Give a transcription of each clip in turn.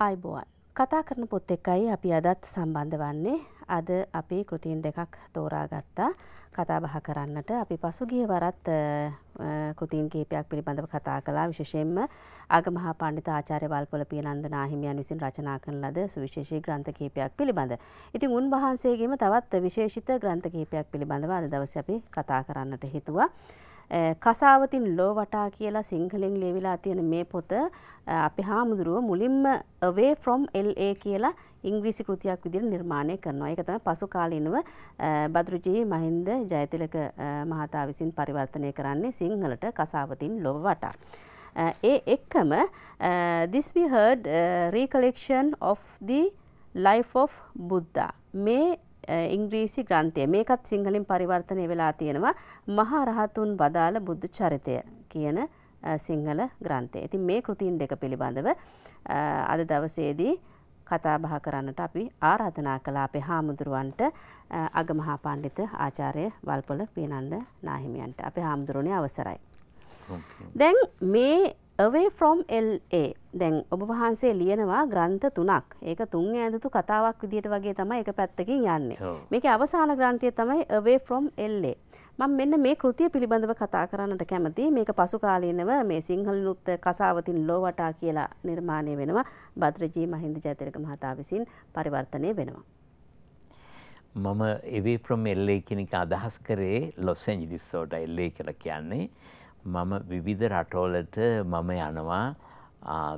අයිබෝවන් කතා කරන පොත් එක්කයි අපි අදත් සම්බන්ධ වන්නේ අද අපි කෘතින් දෙකක් තෝරාගත්තා කතා බහ කරන්නට අපි පසුගිය වරත් කෘතින් කීපයක් පිළිබඳව කතා කලා විශෂයෙන්ම අගමහා පණ්ඩිත ආචාර්ය වල්පොල පියනන්ද නාහිමියන් විසින් රචනා කරන ලද සුවිශේෂී ග්‍රන්ථ කීපයක් පිළිබඳ. ඉතින් උන් වහන්සේගේම තවත් විශේෂිත ග්‍රන්ථ කීපයක් පිළිබඳව අද දවස අපි කතා කරන්නට හිතුවා. කසාවතින් ලෝ වටා කියලා සිංහලෙන් ලියවිලා තියෙන මේ පොත අපි හාමුදුරුව මුලින්ම away from LA කියලා ඉංග්‍රීසි කෘතියක් විදිහට නිර්මාණය කරනවා. ඒක තමයි පසු කාලීනව බද්රුජී මහින්ද ජයතිලක මහතා විසින් පරිවර්තනය කරන්නේ සිංහලට කසාවතින් ලොව වටා. ඒ එක්කම this we heard uh, recollection of the life of Buddha මේ ඉංග්‍රීසි ග්‍රන්ථය මේකත් සිංහලින් පරිවර්තනය වෙලා තියෙනවා මහා රහතුන් වදාළ බුද්ධ චරිතය කියන සිංහල ග්‍රන්ථය. ඉතින් මේ කෘතීන් දෙක පිළිබඳව අද දවසේදී කතා බහ කරන්නට අපි ආරාධනා කළා අපේ හාමුදුරුවන්ට අගමහා පණ්ඩිත ආචාර්ය වල්පොල පියනන්ද නාහිමියන්ට අපේ හාමුදුරුවනේ අවසරයි. දැන් මේ away from LA දැන් ඔබ වහන්සේ ලියනවා ග්‍රන්ථ තුනක්. ඒක තුන් ඇඳතු කතාවක් විදිහට වගේ තමයි එක පැත්තකින් යන්නේ. මේක අවසාන ග්‍රන්ථය තමයි away from LA මම මෙන්න මේ කෘතිය පිළිබඳව කතා කරන්නට කැමති මේක පසු කාලීනව මේ සිංහලනුත් කසාවතින් ලෝවටා කියලා නිර්මාණය වෙනවා. භද්‍රජී මහින්ද ජයතිලක මහතා විසින් පරිවර්තනය වෙනවා. මම එවේ ප්‍රම් එල්ලේ කෙනෙක් අදහස් කරේ ලොස් ඇන්ජිලිස්සෝට එල්ලේ කියලා කියන්නේ මම විවිධ රටවලට මම යනවා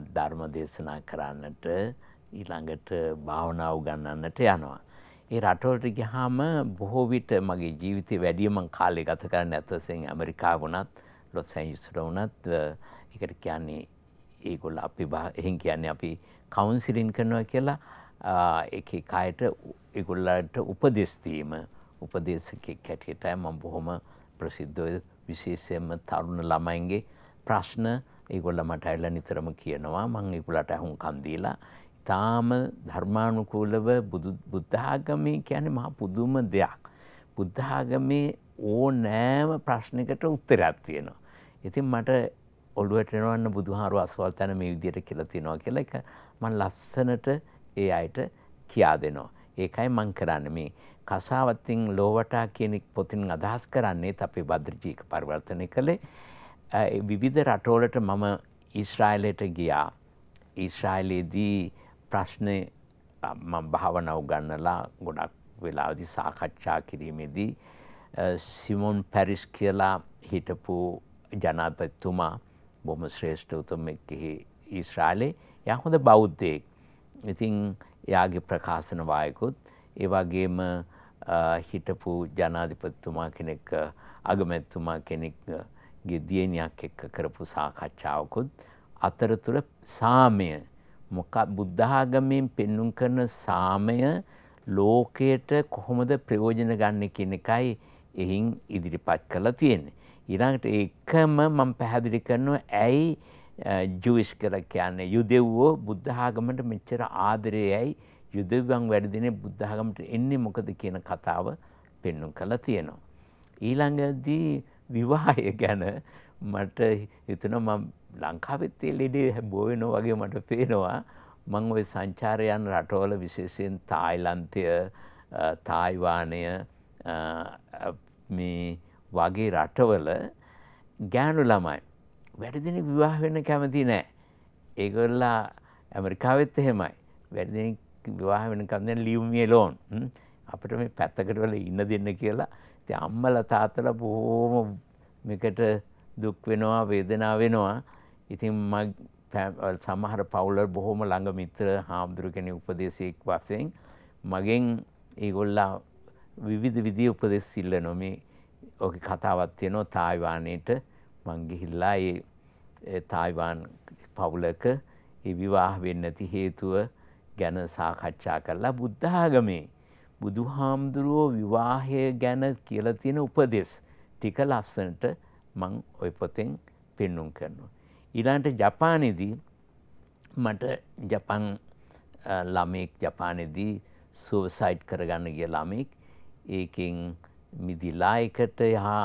ධර්ම දේශනා කරන්නට ඊළඟට භාවනාව ගන්නන්නට යනවා. ඒ රටවලට ගියාම බොහෝ විට මගේ ජීවිතේ වැඩියම කාලේ ගත කරන්න ඇත්තසෙන් ඇමරිකාව වුණත් ලොස් ඇන්ජලිස්ට වුණත් ඒකට කියන්නේ ඒගොල්ලෝ අපි එහෙන් කියන්නේ අපි කවුන්සිලින් කරනවා කියලා ඒකේ කායට ඒගොල්ලන්ට උපදෙස් දීම උපදේශකෙක් හැටියට මම බොහොම ප්‍රසිද්ධ විශේෂයෙන්ම තරුණ ළමයින්ගේ ප්‍රශ්න ඒගොල්ල මට ඇල්ල නිතරම කියනවා මං ඒගොල්ලට ඇහුම්කන් දීලා තාම ධර්මානුකූලව බුද්ධාගමේ කියන්නේ මහා පුදුම දෙයක්. බුද්ධාගමේ ඕනෑම ප්‍රශ්නයකට උත්තරයක් තියෙනවා. ඉතින් මට ඔළුවට එනවන්න බුදුහාරු අස්වල් තැන මේ විදියට කියලා තියෙනවා කියලා එක මම ලස්සනට ඒ අයට කියා දෙනවා. ඒකයි මං කරන්න. මේ කසාවත්තින් ලෝවටා කියනෙක් පොතින් අදහස් කරන්නේ අපේ බද්‍රජීක පරිවර්තනය කළේ. විවිධ රටෝලට මම ඊශ්‍රායිලයට ගියා. ඊශ්‍රායිලයේදී ප්‍රශ්නය භාවනව ගන්නලා ගොඩක් වෙලාදි සාකච්ඡා කිරීමේදී සිමොන් පැරිස් කියලා හිටපු ජනාපත්තුමා බොම ශ්‍රේෂ්ඨ උතුමෙක්හි ඊශ්‍රාලේ ය හොඳ බෞද්ධයෙක්. ඉතිං එයාගේ ප්‍රකාශන වායකුත් ඒවගේම හිටපු ජනාධිපතිතුමා කෙනෙක් අගමැත්තුමා කෙනෙක්ගේ දියණයක් එක්ක කරපු සාකච්ඡාවකුත් අතරතුර සාමය මොක බුද්ධාගමයෙන් පෙන්නුම් කරන සාමය ලෝකයට කොහොමද ප්‍රයෝජන ගන්න කියන එකයි එහින් ඉදිරිපත් කරලා තියෙන්නේ. ඊළඟට එකම මම පැහැදිලි කරනවා ඇයි ජුවිස් කියලා කියන්නේ යුදෙව්වෝ බුද්ධාගමට මෙච්චර ආදරයයි යුදවන් වැඩදින බුද්ධාගමට එන්නේ මොකද කියන කතාව පෙන්නුම් කළ තියෙනවා. ඊළඟදී විවාහය ගැන මට හිතන ම ලංකාවෙත්තේ ලෙඩේ බෝවෙන වගේ මට පේනවා මං ඔය සංචාරයන් රටවල විශේෂයෙන් තායිලන්තය තායිවානය මේ වගේ රටවල ගෑනු ළමයි වැඩදින විවාහ වෙන්න කැමති නෑ. ඒගොල්ලා ඇමරිකාවෙත් එහෙමයි. වැඩදින විවාහ වෙනකම් දැන් leave me alone. අපිට මේ පැත්තකට වල ඉන්න දෙන්න කියලා. ඉතින් අම්මලා තාත්තලා බොහොම මේකට දුක් වෙනවා වේදනාව වෙනවා. ඉතින් මම සමහර පවුල බොහොම ළඟ මිත්‍ර හාමුදුරු කෙනෙක් උපදේශයක් වශයෙන් මගෙන් ඒගොල්ලා විවිධ විදිහේ උපදෙස් ඉල්ලනවා. මේ ඔක කතාවක් තියෙනවා තායිවානයේට මං ගිහිල්ලා ඒ තායිවාන් පවුලක ඒ විවාහ වෙන්නේ නැති හේතුව ගැන සාකච්ඡා කරලා බුද්ධාගමේ බුදුහාමුදුරුවෝ විවාහය ගැන කියලා තියෙන උපදෙස් ටික ලස්සනට මං ඔය පොතෙන් පෙන්නුම් කරනවා. ඊළඟට ජපානයේදී මට ජපන් ළමෙක් ජපානයේදී සුවසයිඩ් කරගන්න ගිය ළමෙක් ඒකෙන් මිදිලා එකට යහා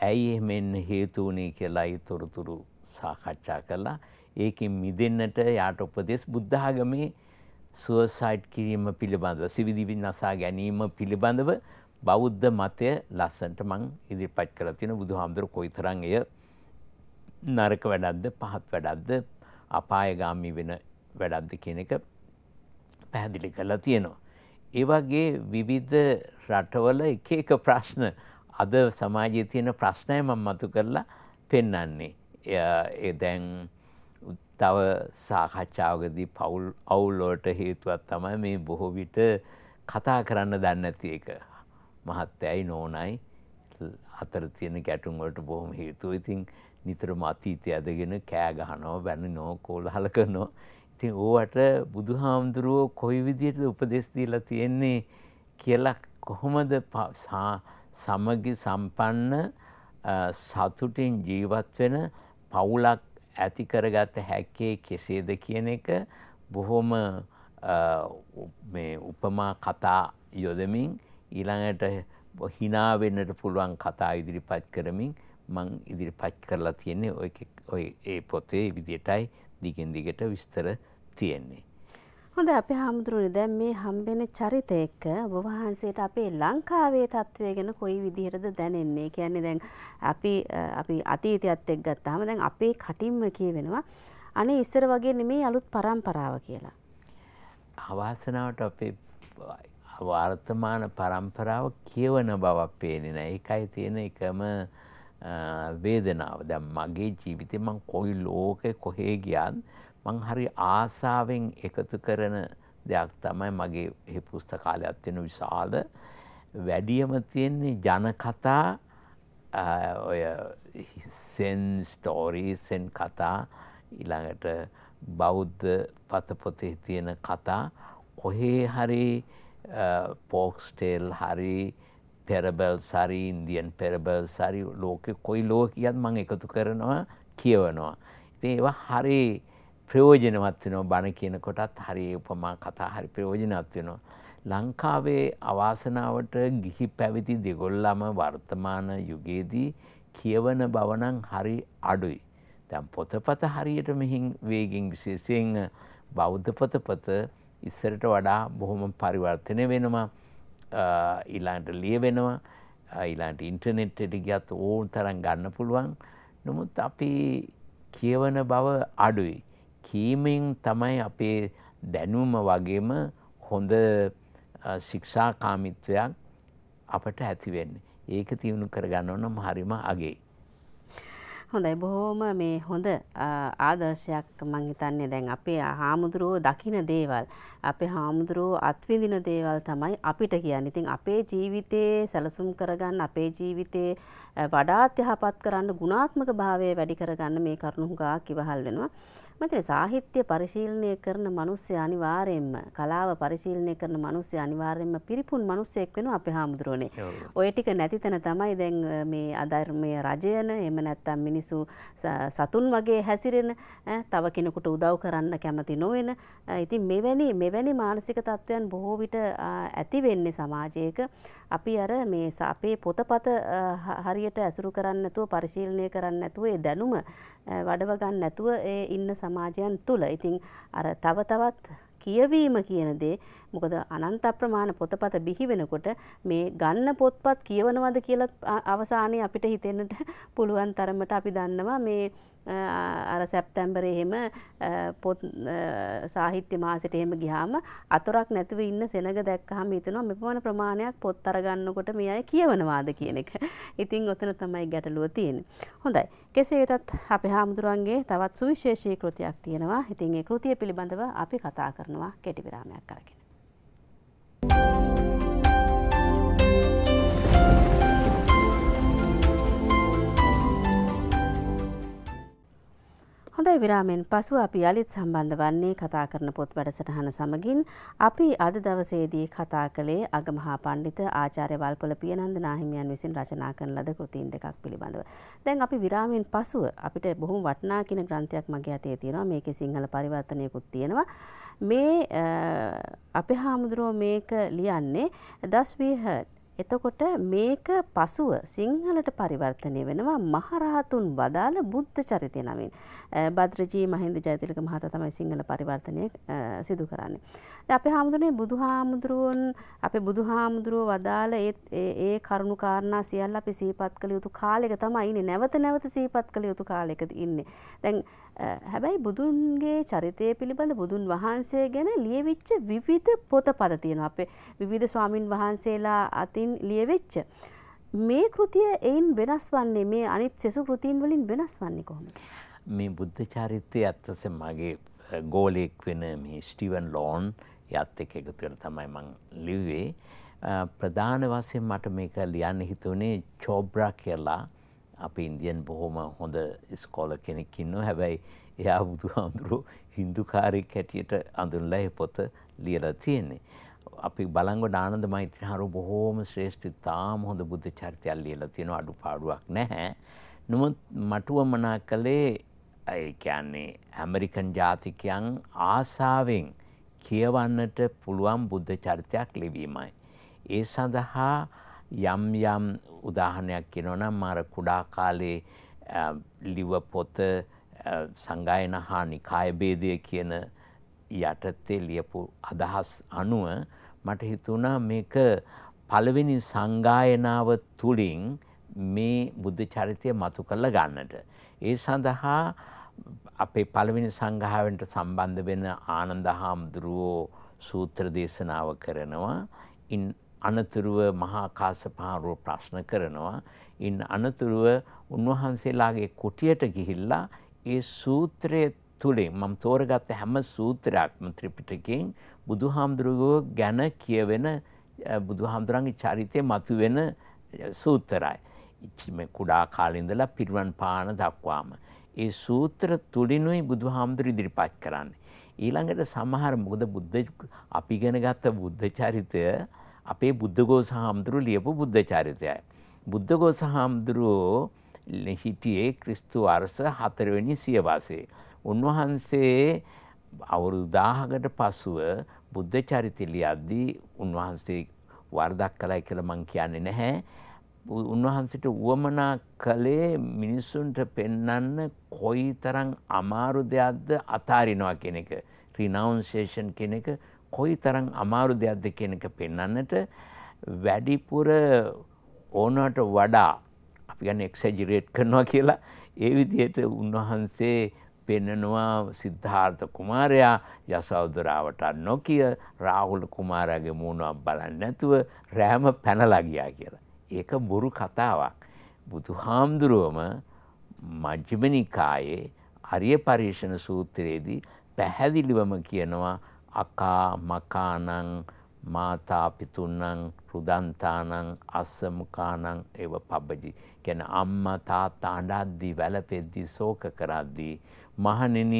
ඇයි එහෙම එන්න හේතු වුණේ කියලා ඒ තොරතුරු සාකච්ඡා කළා. ඒකින් මිදන්නට යාට උපදෙස් බුද්ධාගමේ සුවසයිට් කිරීම පිළිබඳව සිවිදිවි නසා ගැනීම පිළිබඳව බෞද්ධ මතය ලස්සන්ට මං ඉදිරිපත් කළ තියෙන බුදු හාමුදුර කොයිතරං එය නරක වැඩක්ද පහත් වැඩක්ද අපායගාමි වෙන වැඩක්ද කියන එක පැහැදිලි කරලා තියෙනවා. ඒ වගේ විවිධ රටවල එක එක ප්‍රශ්න අද සමාජයේ තියෙන ප්‍රශ්නය මම මතු කරලා පෙන්වන්නේ. ඒ දැන් තව සාකච්ඡාවකදී පවුල් අවුල්ලෝට හේතුවක් තමයි මේ බොහෝ විට කතා කරන්න දන්නේ නැති එක. මහත්තයයි නෝනයි අතර තියෙන ගැටුම් වලට බොහොම හේතුව. ඉතින් නිතරම අතීතය ඇදගෙන කෑ ගහනවා, බැනනවා, කෝලහල කරනවා. ඉතින් ඕවට බුදුහාමුදුරුවෝ කොයි විදිහටද උපදෙස් දීලා තියෙන්නේ කියලා කොහොමද සමගි සම්පන්න සතුටින් ජීවත් වෙන පවුලක් ඇති කරගත හැක්කේ කෙසේද කියන එක බොහොම මේ උපමා කතා යොදමින් ඊළඟට හිනා වෙන්නට පුළුවන් කතා ඉදිරිපත් කරමින් මං ඉදිරිපත් කරලා තියෙන්නේ ඔය ඒ පොතේ විදියටයි දිගින් දිගට විස්තර තියෙන්නේ. හොඳ අපේ හාමුදුරුවනේ දැන් මේ හම්බෙන චරිත එක්ක ඔබ වහන්සේට අපේ ලංකාවේ තත්ත්වය ගැන කොයි විදිහටද දැනෙන්නේ? කියන්නේ දැන් අපි අපි අතීතයත් එක්ක ගත්තාම දැන් අපේ කටින්ම කියවෙනවා අනේ ඉස්සර වගේ නෙමෙයි අලුත් පරම්පරාව කියලා. අවාසනාවට අපේ වර්තමාන පරම්පරාව කියවන බවක් පේන්නේ නැහැ. ඒකයි තියෙන එකම වේදනාව. දැන් මගේ ජීවිතේ මං කොයි ලෝකේ කොහේ ගියත් මං හරි ආසාවෙන් එකතු කරන දෙයක් තමයි මගේ ඒ පුස්තකාලයක් තියෙන විශාල වැඩියම තියෙන්නේ ජනකතා ඔය සෙන් ස්ටෝරී සෙන් කතා ඊළඟට බෞද්ධ පතපොතේ තියෙන කතා කොහේ හරි පෝක්ස්ටේල් හරි පෙරබල් සරි ඉන්දියන් පෙරබල් සරි ලෝකෙ කොයි ලෝකයත් මං එකතු කරනවා කියවනවා. ඉතින් ඒවා හරි ප්‍රයෝජනවත් වෙනවා බණ කියනකොටත් හරි උපමා කතා හරි ප්‍රයෝජනවත් වෙනවා. ලංකාවේ අවාසනාවට ගිහි පැවිදි දෙගොල්ලම වර්තමාන යුගයේදී කියවන බව නම් හරි අඩුයි. දැන් පොතපත හරියට මෙහින් වේගෙන් විශේෂයෙන් බෞද්ධ පොතපත ඉස්සරට වඩා බොහොම පරිවර්තනය වෙනවා. ඊළඟට ලියවෙනවා. ඊළඟට ඉන්ටර්නෙට් එකට ගියත් ඕන තරම් ගන්න පුළුවන්. නමුත් අපි කියවන බව අඩුයි. කීමෙන් තමයි අපේ දැනුම වගේම හොඳ ශික්ෂාකාමිත්වයක් අපට ඇතිවෙන්නේ. ඒක තියුණු කරගන්න ඕනම් හරිම අගේ. හොඳයි බොහෝම මේ හොඳ ආදර්ශයක් මං හිතන්නේ දැන් අපේ හාමුදුරුවෝ දකින දේවල් අපේ හාමුදුරුවෝ අත්විඳින දේවල් තමයි අපිට කියන්නේ. ඉතින් අපේ ජීවිතේ සැලසුම් කරගන්න අපේ ජීවිතේ වඩාත් යහපත් කරන්න ගුණාත්මක භාවය වැඩි කරගන්න මේ කරුණු හුඟක් ඉවහල් වෙනවා. මතන සාහිත්‍ය පරිශීලනය කරන මිනිස්සු අනිවාර්යයෙන්ම කලාව පරිශීලනය කරන මිනිස්සු අනිවාර්යයෙන්ම පිරිපුන් මිනිස්සෙක් වෙනවා අපේ හාමුදුරුවනේ. ඔය ටික නැති තැන තමයි දැන් මේ අධර්මයේ රජයන එහෙම නැත්නම් මිනිසු සතුන් වගේ හැසිරෙන තව කෙනෙකුට උදව් කරන්න කැමති නොවන. ඉතින් මෙවැනි මෙවැනි මානසික තත්ත්වයන් බොහෝ විට ඇති වෙන්නේ සමාජයක. අපි අර මේ අපේ පොතපත හරියට ඇසුරු කරන්න නැතුව පරිශීලනය කරන්න නැතුව ඒ දැනුම වඩව ගන්න නැතුව ඒ ඉන්න සමාජයන් තුල. ඉතින් අර තව තවත් කියවීම කියන දේ මොකද අනන්ත ප්‍රමාණ පොතපත බිහි වෙනකොට මේ ගන්න පොත්පත් කියවනවද කියලා අවසානයේ අපිට හිතෙන්නට පුළුවන් තරමට අපි දන්නවා මේ අර සැප්තැම්බරේ එහෙම පොත් සාහිත්‍ය මාසෙට එහෙම ගියාම අතොරක් නැතිව ඉන්න සෙනග දැක්කහම හිතෙනවා මෙපමණ ප්‍රමාණයක් පොත් අරගන්නකොට මේ අය කියවනවාද කියන එක. ඉතින් ඔතන තමයි ගැටලුව තියෙන්නේ. හොඳයි. කෙසේ වෙතත් අපේ හාමුදුරුවන්ගේ තවත් සුවිශේෂී කෘතියක් තියෙනවා. ඉතින් ඒ කෘතිය පිළිබඳව අපි කතා කරනවා කෙටි විරාමයක් අරගෙන. හොඳයි විරාමෙන් පසු අපි යළිත් සම්බන්ධ වන්නේ කතා කරන පොත් වැඩසටහන සමගින් අපි අද දවසේදී කතා කළේ අගමහා පණ්ඩිත ආචාර්ය වල්පොල පියනන්ද නාහිමියන් විසින් රචනා කරන ලද කෘතීන් දෙකක් පිළිබඳව. දැන් අපි විරාමෙන් පසුව අපිට බොහොම වටිනා කියන ග්‍රන්ථයක් මගේ අතේ තියෙනවා. මේකේ සිංහල පරිවර්තනයකුත් තියෙනවා. මේ අපේ හාමුදුරුවෝ මේක ලියන්නේ thus we heard එතකොට මේක පසුව සිංහලට පරිවර්තනය වෙනවා මහරහතුන් වදාළ බුද්ධ චරිතය නමින්. බද්‍රජී මහින්ද ජයතිලක මහත තමයි සිංහල පරිවර්තනය සිදු කරන්නේ. අප හාමුදුරනේ බුදු හාමුදුරුවන් අප බුදු හාමුදුරුව වදාළ ඒ කරුණු කාරණා සියල්ල අපි සීපත් කළ යුතු කාලෙක තමයි ඉන්නේ නැවත නැවත සීපත් කළ යුතු කාලෙකද ඉන්නේ. දැන් හැබැයි බුදුන්ගේ චරිතය පිළිබඳ බුදුන් වහන්සේ ගැන ලියවිච්ච විවිධ පොත පද තියෙනවා අපේ විවිධ ස්වාමින් වහන්සේලා අතින් ලියවෙච්ච. මේ කෘතිය එයින් වෙනස් වන්නේ මේ අනිත් සෙසු කෘතින් වලින් වෙනස් වන්නේ කොහොමද? මේ බුද්ධ චරිතය ඇත්තස මගේ ගෝලෙක් වෙන මේ ස්ටිවන් ලෝන් යත් එක් එකතු කර තමයි මං ලිව්වේ. ප්‍රධාන වශයෙන් මට මේක ලියන්න හිතුනේ චෝබ්‍රා කියලා අපි ඉන්දියන් බොහොම හොඳ ස්කෝල කෙනෙක් ඉන්නවා. හැබැයි එයා බුදුහාමුදුරුවෝ හින්දුකාරයෙක් හැටියට අඳුන්ලා ඒ පොත ලියලා තියෙන්නේ. අපි බලංගොඩ ආනන්ද මෛත්‍රී හරු බොහෝම ශ්‍රේෂ්ඨ තාම හොඳ බුද්ධ චරිතයක් ලියලා තියෙනවා අඩුපාඩුවක් නැහැ. නමුත් මටුවමනා කළේ ඒ කියන්නේ ඇමරිකන් ජාතිකයන් ආසාවෙන් කියවන්නට පුළුවන් බුද්ධ චරිතයක් ලිවීමයි. ඒ සඳහා යම් යම් උදාහරණයක් කියනවනම් මර කුඩා කාලේ ලිව පොත සංගායන හා නිකාය භේදය කියන යටතේ ලියපු අදහස් අනුව මට හිතුණා මේක පළවෙනි සංගායනාව තුළින් මේ බුද්ධ චරිතය මතු කරලා ගන්නට. ඒ සඳහා අපේ පළවෙනි සංගායනට සම්බන්ධ වෙන ආනන්ද හාමුදුරුවෝ සූත්‍ර දේශනාව කරනවා. ඉන් අනතුරුව මහා කාසපහාරුව ප්‍රශ්න කරනවා. ඉන් අනතුරුව උන්වහන්සේලාගේ කුටියට ගිහිල්ලා ඒ සූත්‍රය තුළින් මම තෝරගත්ත හැම සූත්‍රයක්ම ත්‍රිපිටකයෙන් බුදුහාමුදුරුවෝ ගැන කියවෙන බුදුහාමුදුරන්ගේ චරිතය මතුවෙන සූත්‍රයි. කුඩා කාලින්දලා පිරුවන් පාන දක්වාම. ඒ සූත්‍ර තුළිනුයි බුදු හාමුදුර ඉදිරිපත් කරන්න. ඊළඟට සමහර මොකද බුද්ධ අපි ගෙන ගත්ත බුද්ධ චරිතය අපේ බුද්ධගෝස හාමුදුරු ලියපු බුද්ධ චරිතයයි. බුද්ධගෝස හාමුදුරුවෝ හිටියේ ක්‍රිස්තු අර්ස හතරවෙනි සියවාසේ. උන්වහන්සේ අවුරුදු දාහකට පසුව බුද්ධ චරිතය ලියද්දී උන්වහන්සේ වර්දක් කළයි කියලා මං කියන්නේ නැහැ. උන්වහන්සේට වුවමනා කළේ මිනිස්සුන්ට පෙන්නන්න කොයි තරම් අමාරු දෙයක්ද අතාරිනවා කියන එක රිනවුන්සේෂන් කියන එක කොයි තරම් අමාරු දෙයක්ද කියන එක පෙන්වන්නට වැඩිපුර ඕනට වඩා අපි ගන්න එක්සැජිරේට් කරනවා කියලා ඒ විදිහට උන්වහන්සේ පෙන්නනවා සිද්ධාර්ථ කුමාරයා යසෞදරාවට නොකිය රාහුල කුමාරයාගේ මූණක් බලන්නේ නැතුව රෑම පැනලා ගියා කියලා. ඒක බොරු කතාවක්. බුදු හාමුදුරුවම මජ්්‍යමනිකායේ අරිය පරීක්ෂණ සූත්‍රයේදී පැහැදිලිවම කියනවා අකා මකානං මාතාපිතුන්නං රුදන්තානං අස්සමුකානං එව පබ්බජි ගැන අම්ම තාත්තා අඩද්දී වැලපෙද්දී සෝක කරද්දී. මහනෙන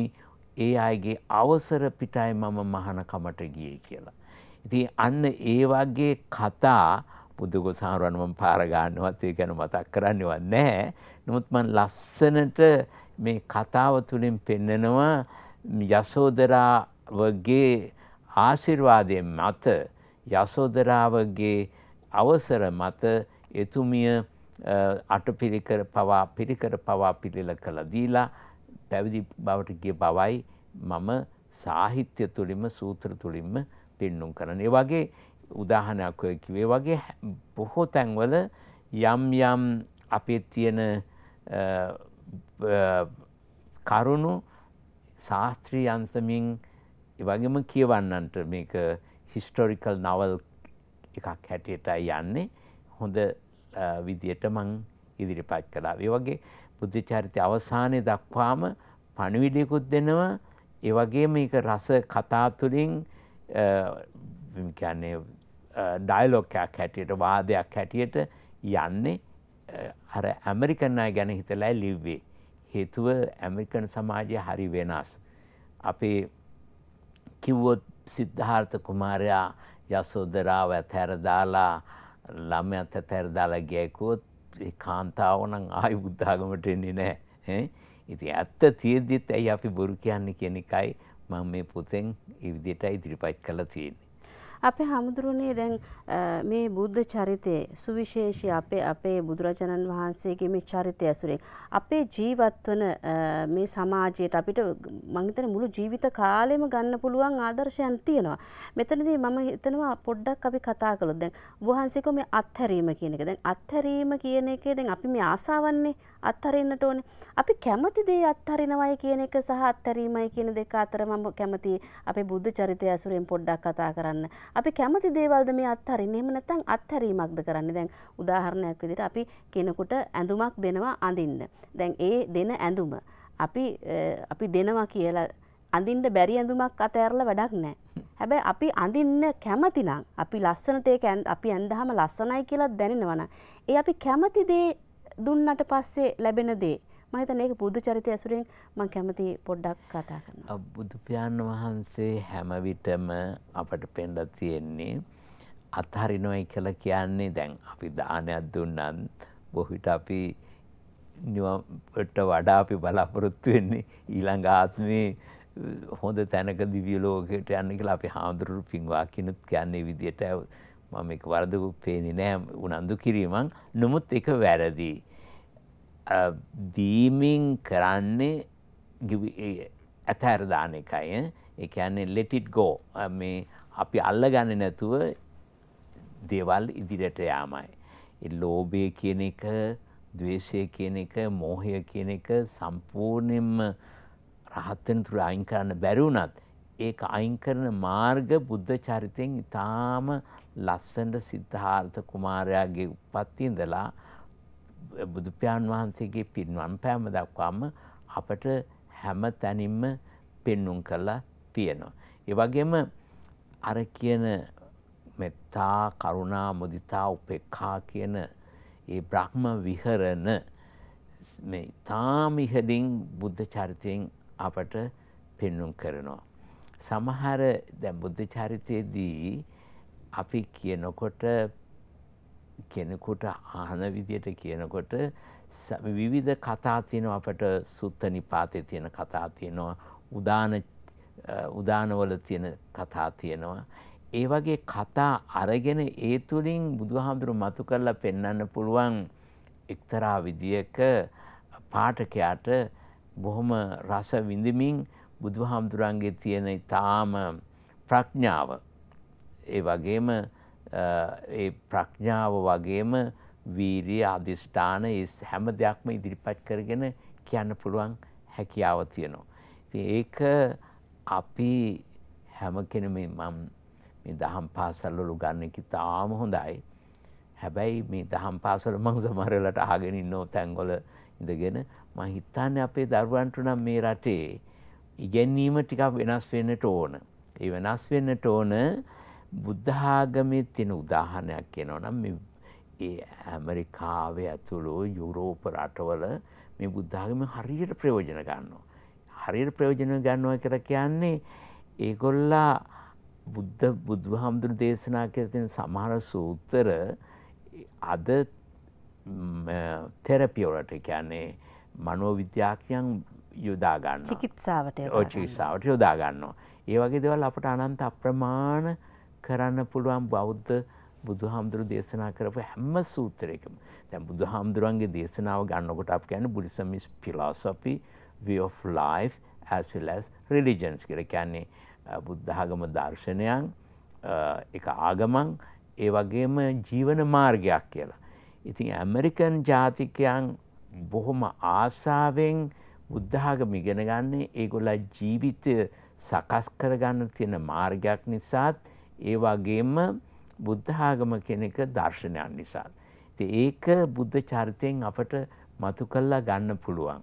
ඒ අයගේ අවසර පිටයි මම මහනකමට ගිය කියලා. ඉති අන්න ඒ වගේ කතා බුදුගො සාරුවන්ම පාරගන්නවත් ඒ ගැන මතක් කරන්නවත් නැහැ. නමුත් මන් ලස්සනට මේ කතාව තුළින් පෙන්නනවා යසෝදරාවගේ ආසිර්වාදයෙන් මත යසෝදරාවගේ අවසර මත එතුමිය අටපිරිකර පවා පිරිකර පවා පිළිල කළ දීලා පැවිදි බවට ගිය බවයි මම සාහිත්‍ය තුළින්ම සූත්‍ර තුළින්ම පෙන්නුම් කරන. ඒ වගේ උදාහනයක් ඔය කිවේ වගේ බොහෝ තැන්වල යම් යම් අපේ තියෙන කරුණු ශාස්ත්‍රී අන්සමින් වගේම කියවන්නන්ට මේක හිස්ටෝරිකල් නවල් එකක් හැටියට යන්නේ. හොඳ විදියට මං ඉදිරිපත් කලා. ඒ වගේ බුද්ධචාරිතය අවසානය දක්වාම පණවිඩයකුත් දෙනවා. ඒ වගේ මේක රස කතා තුළින් කියන්නේ ඩයිලොක්කයක් හැටියට වාදයක් හැටියට යන්නේ අර ඇමරිකන් අය ගැන හිතලා ලිව්වේ. හේතුව ඇමරිකන් සමාජය හරි වෙනස්. අපේ කිව්වොත් සිද්ධාර්ථ කුමාරයා යසෝදරාව ඇතැර දාලා ළම ඇත තැර දාලා ගියකුවොත් කාන්තාව නම් ආයි බුද්ධාගමට එන්නේ නැහැ. ඉතින් ඇත්ත තියෙද්දිත් ඇයි අපි බොරු කියන්නේ කියන එකයි මම මේ පොතෙන් ඒ විදිහට ඉදිරිපත් කළා තියෙන්නේ. අපේ හමුදුරුවනේ දැන් මේ බුද්ධ චරිතය සුවිශේෂී අපේ අපේ බුදුරජාණන් වහන්සේගේ මේ චරිතය ඇසුරෙන් අපේ ජීවත් වන මේ සමාජයට අපිට මංහිතන මුළු ජීවිත කාලෙම ගන්න පුළුවන් ආදර්ශයන් තියෙනවා. මෙතනදී මම හිතනවා පොඩ්ඩක් අපි කතා කළොත් දැන් වහන්සේක මේ අත්හැරීම කියන එක. දැන් අත්හැරීම කියන එකේ දැන් අපි මේ ආසාවන්නේ අත්හරින්නට ඕනේ. අපි කැමති දේ අත්හරිනවයි කියන එක සහ අත්හැරීමයි කියන දෙක අතර මම කැමති අපේ බුද්ධ චරිතය ඇසුරෙන් පොඩ්ඩක් කතා කරන්න. අපි කැමති දේවල්ද මේ අත්හරින්නේ? එහෙම නැත්නම් අත්හැරීමක්ද කරන්නේ? දැන් උදාහරණයක් විදිහට අපි කෙනෙකුට ඇඳුමක් දෙනවා අඳින්න. දැන් ඒ දෙන ඇඳුම අපි අපි දෙනවා කියලා අඳින්න බැරි ඇඳුමක් අතෑරලා වැඩක් නැහැ. හැබැයි අපි අඳින්න කැමති නම් අපි ලස්සනට ඒක අපි ඇඳහම ලස්සනයි කියලා දැනෙනවා නම් ඒ අපි කැමති දේ දුන්නට පස්සේ ලැබෙන දේ මම හිතන්නේ ඒක බුද්ධ චරිතය ඇසුරෙන් මම කැමති පොඩ්ඩක් කතා කරනවා. බුදු පියාණන් වහන්සේ හැම විටම අපට පෙන්නලා තියෙන්නේ අත්හරිනොයි කියලා කියන්නේ දැන් අපි දානයක් දුන්නත් බොහෝ විට අපි නිවන්ට වඩා අපි බලාපොරොත්තු වෙන්නේ ඊළඟ ආත්මේ හොඳ තැනක දිවිය ලෝකයට යන්න කියලා අපි හාමුදුරුවෝ පින්වා කිනුත් කියන්නේ විදියට මම ඒක වරදකුත් පේන්නේ නැහැ උනන්දු කිරීමක්. නමුත් ඒක වැරදි. දීමින් කරන්නේ ඇතෑර දාන එකයි. ඒ කියන්නේ let it go. මේ අපි අල්ලගන්නේ නැතුව දේවල් ඉදිරියට යාමයි. ඒ ලෝභය කියන එක ද්වේෂය කියන එක මෝහය කියන එක සම්පූර්ණයෙන්ම රහත්තෙන් තුර අයින් කරන්න බැරි වුණත් ඒක අයින් කරන මාර්ග බුද්ධ චරිතෙන් ඉතාම ලස්සනට සිද්ධාර්ථ කුමාරයාගේ උපත්ති ඉඳලා බුදුපියාණන් වහන්සේගේ පින්වන් පෑම දක්වාම අපට හැම තැනින්ම පෙන්නුම් කරලා තියෙනවා. ඒ වගේම අර කියන මෙත්තා කරුණා මුදිතා උපෙක්ඛා කියන ඒ බ්‍රහ්ම විහරණ මේ තාම ඉහළින් බුද්ධ චරිතයෙන් අපට පෙන්නුම් කරනවා. සමහර දැන් බුද්ධ චරිතයේදී අපි කියනකොට කෙනෙකුට අහන විදියට කියනකොට විවිධ කතා තියෙනවා. අපට සුත්ත නිපාතේ තියෙන කතා තියෙනවා. උදාන උදානවල තියෙන කතා තියෙනවා. ඒ වගේ කතා අරගෙන ඒ තුළින් බුදුහාමුදුරු මතු කරලා පෙන්වන්න පුළුවන් එක්තරා විදියක පාඨකයාට බොහොම රස විඳමින් බුදුහාමුදුරන්ගේ තියෙන ඊටාම ප්‍රඥාව. ඒ වගේම ඒ ප්‍රඥාව වගේම වීරිය අධිෂ්ඨාන ඒ හැම දෙයක්ම ඉදිරිපත් කරගෙන කියන්න පුළුවන් හැකියාව තියෙනවා. ඉතින් ඒක අපි හැම කෙනෙම මම මේ දහම් පාසල්වල ගන්න එක තාම හොඳයි. හැබැයි මේ දහම් පාසල මං සමහරලට අහගෙන ඉන්න තැන්වල ඉඳගෙන මම හිතන්නේ අපේ දරුවන්ට නම් මේ රටේ ඉගැන්වීම ටිකක් වෙනස් වෙන්නට ඕන. ඒ වෙනස් වෙන්නට ඕන බුද්ධ ආගමේ තියෙන උදාහරණයක් කියනවා නම් මේ ඒ ඇමරිකාවේ ඇතුළු යුරෝප රටවල මේ බුද්ධ ආගම හරියට ප්‍රයෝජන ගන්නවා. හරියට ප්‍රයෝජන ගන්නවා කියලා කියන්නේ ඒගොල්ලා බුද්ධ බුදුහාමුදුරු දේශනා කර තියෙන සමහර සූත්‍ර අද තෙරපියවලට කියන්නේ මනෝවිද්‍යාඥයන් යොදා ගන්න චිකිත්සාවට චිකිත්සාවට යොදා ගන්නවා. ඒ වගේ දේවල් අපට අනන්ත අප්‍රමාණ කරන්න පුළුවන් බෞද්ධ බුදුහාමුදුරු දේශනා කරපු හැම සූත්‍රයකම. දැන් බුදුහාමුදුරන්ගේ දේශනාව ගන්නකොට අපි කියන්නේ Buddhism is philosophy, way of life as well as religions කියලා. කියන්නේ බුද්ධාගම දර්ශනයන් එක ආගමන් ඒ වගේම ජීවන මාර්ගයක් කියලා. ඉතින් ඇමරිකන් ජාතිකයන් බොහොම ආසාාවෙන් බුද්ධාගම ඉගෙන ගන්නේ ඒගොල්ල ජීවිතය සකස් කරගන්න තියෙන මාර්ගයක් නිසාත් ඒ වගේම බුද්ධාගම කෙනෙක දර්ශනයන් නිසාත්. ඒක බුද්ධ චරිතයෙන් අපට මතු කල්ලා ගන්න පුළුවන්.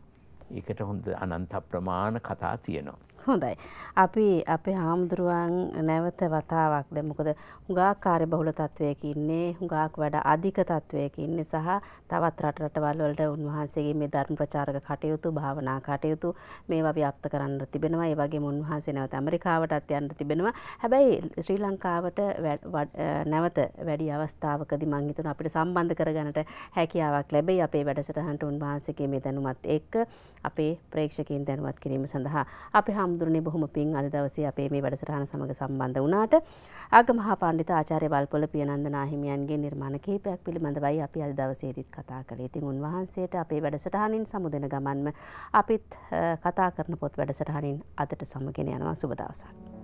ඒකට හොඳ අනන්ත ප්‍රමාණ කතා තියෙනවා. හොඳයි. අපි අපේ හාමුදුරුවන් නැවත වතාවක් දැන් මොකද හුඟක් කාර්ය බහුල තත්වයක ඉන්නේ හුඟක් වැඩ අධික තත්වයක ඉන්නේ සහ තවත් රට රටවල් වලට උන්වහන්සේගේ මේ ධර්ම ප්‍රචාරක කටයුතු භාවනා කටයුතු මේවා ව්‍යාප්ත කරන්න තිබෙනවා. ඒ වගේම උන්වහන්සේ නැවත ඇමරිකාවටත් යන්න තිබෙනවා. හැබැයි ශ්‍රී ලංකාවට නැවත වැඩි අවස්ථාවකදී මම හිතනවා අපිට සම්බන්ධ කරගන්නට හැකියාවක් ලැබෙයි අපේ වැඩසටහනට උන්වහන්සේගේ මේ දැනුමත් එක්ක අපේ ප්‍රේක්ෂකයන් දැනුවත් කිරීම සඳහා අපි හාමුදුරුවෝ හාමුදුරනේ බොහොම පින් අද දවසේ අපේ මේ වැඩසටහන සමග සම්බන්ධ වුණාට අග මහා පණ්ඩිත ආචාර්ය වල්පොල පියනන්ද නාහිමියන්ගේ නිර්මාණ කිහිපයක් පිළිබඳවයි අපි අද දවසේදීත් කතා කළේ. ඉතින් උන්වහන්සේට අපේ වැඩසටහනින් සමුදෙන ගමන්ම අපිත් කතා කරන පොත් වැඩසටහනින් අදට සමගෙන යනවා සුබ දවසක්.